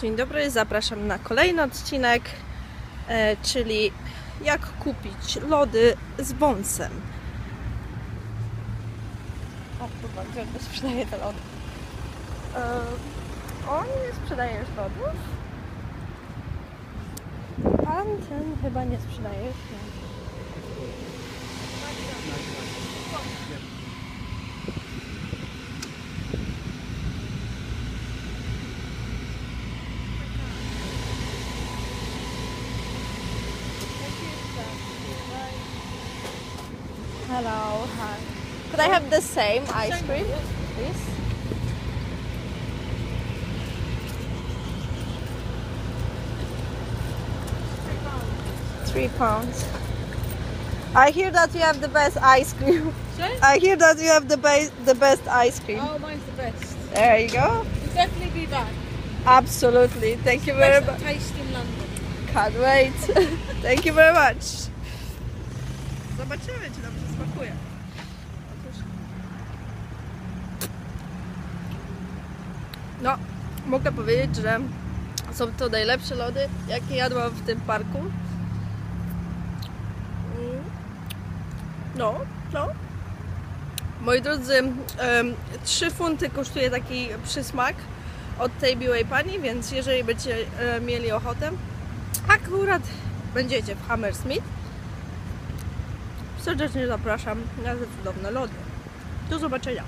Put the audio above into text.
Dzień dobry, zapraszam na kolejny odcinek, e, czyli jak kupić lody z wąsem. O, chyba gdzie on sprzedaje te lody? E, on nie sprzedaje już lodów. Pan ten chyba nie sprzedaje już lodów. Hello, hi. Could I have the same ice cream, please? Three pounds. I hear that you have the best ice cream. Sorry? I hear that you have the best the best ice cream. Oh, mine's the best. There you go. You'll definitely be back. Absolutely. Thank you very Best much. taste in London. Can't wait. Thank you very much. Zobaczymy, czy dobrze smakuje. Otóż... No, mogę powiedzieć, że są to najlepsze lody, jakie jadłam w tym parku. No, no. Moi drodzy, em, 3 funty kosztuje taki przysmak od tej miłej pani, więc jeżeli będziecie e, mieli ochotę, akurat będziecie w Hammersmith, serdecznie zapraszam na te cudowne lody. Do zobaczenia.